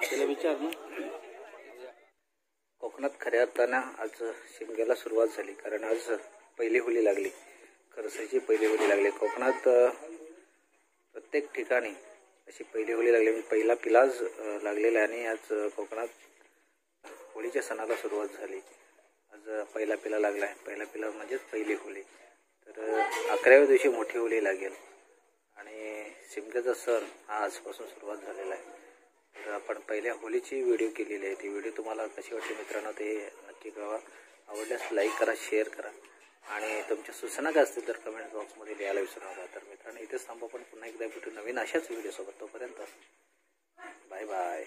त्याला विचार ना. कोकणात खऱ्या अर्थानं आज शिमग्याला सुरुवात झाली कारण आज पहिली होली लागली. खरसाची पहिली होली लागली. कोकणात प्रत्येक ठिकाणी अशी पहिली होली लागली. म्हणजे पहिला पिलाज लागलेला आणि आज कोकणात होळीच्या सणाला सुरुवात झाली. आज पहिला पिला लागला आहे. पहिला पिला म्हणजेच पहिली होळी. तर अकराव्या दिवशी मोठी होळी लागेल. शिमग्याचा सण हा आजपासून सुरुवात झालेला आहे. तर आपण पहिल्या होलीची व्हिडिओ केलेली आहे. ती व्हिडिओ तुम्हाला कशी वाटली मित्रांनो ते नक्की कळवा. आवडल्यास लाईक करा शेअर करा. आणि तुमच्या सूचना काय असतील तर कमेंट बॉक्समध्ये लिहायला विसरू नका. तर मित्रांनो इथेच थांबा पण पुन्हा एकदा भेटू नवीन अशाच व्हिडिओसोबत तोपर्यंत बाय बाय